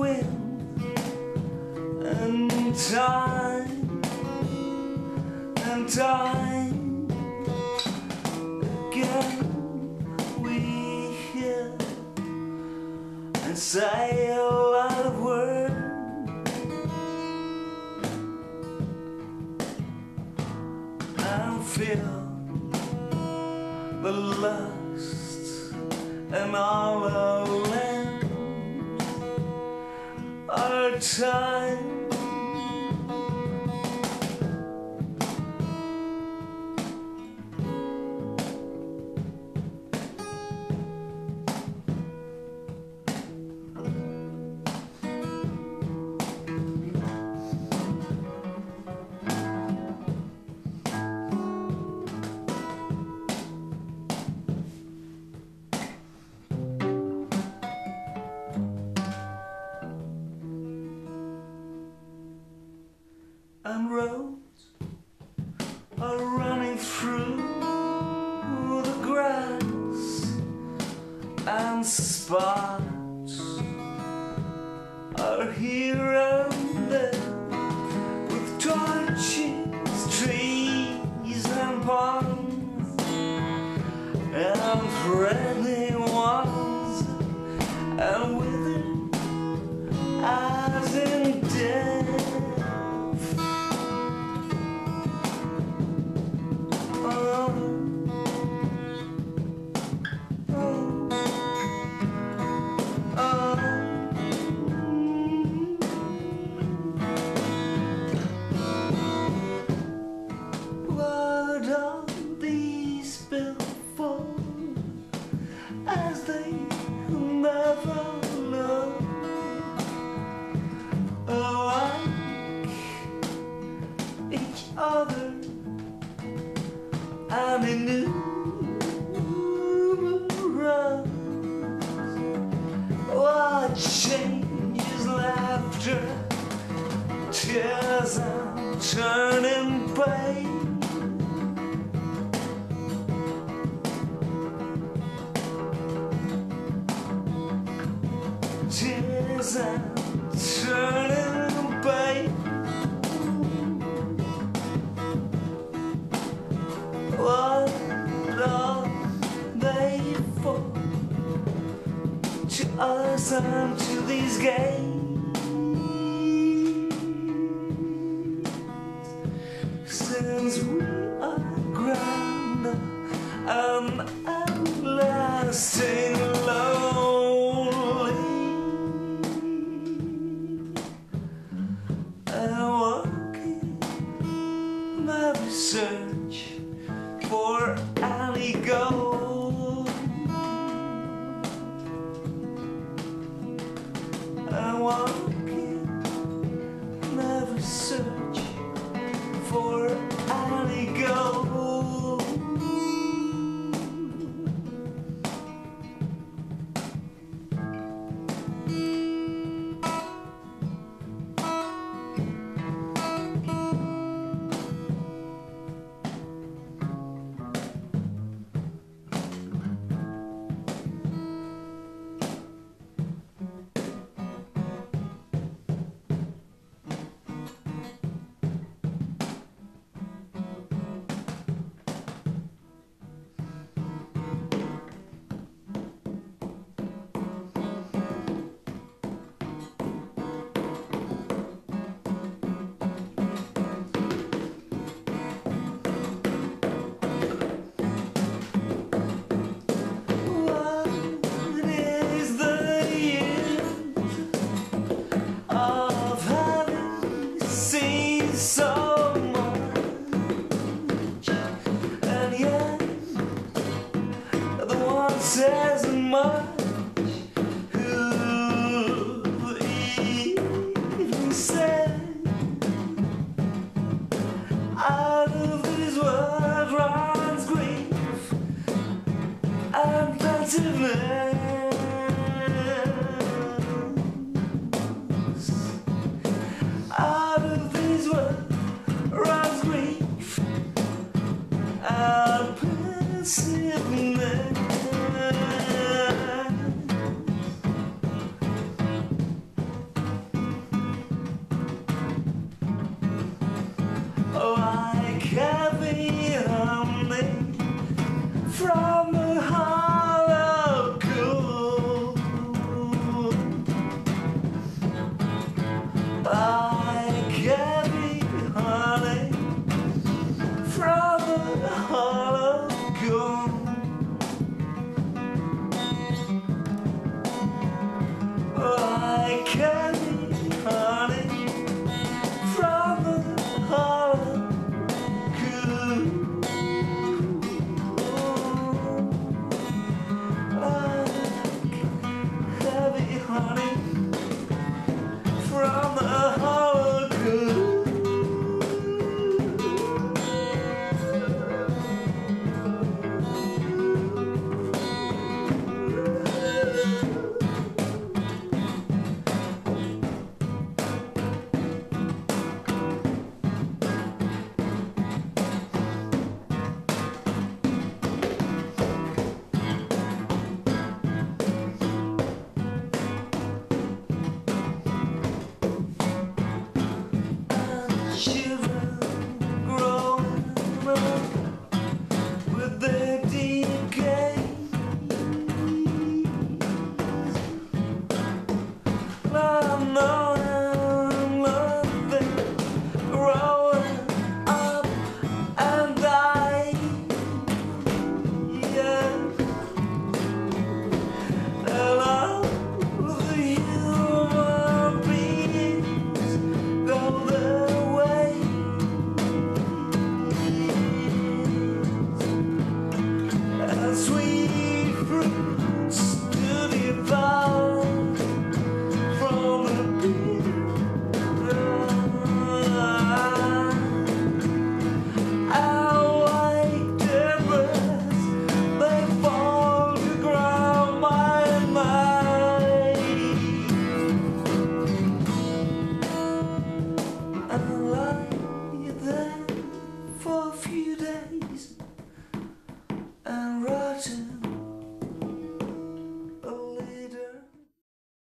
wind and time and time again we hear and say a lot of words. And feel the lust and all of our time. are here. Since we are grown um, and outlasting. says much. Who even said out of this world runs grief and pensiveness?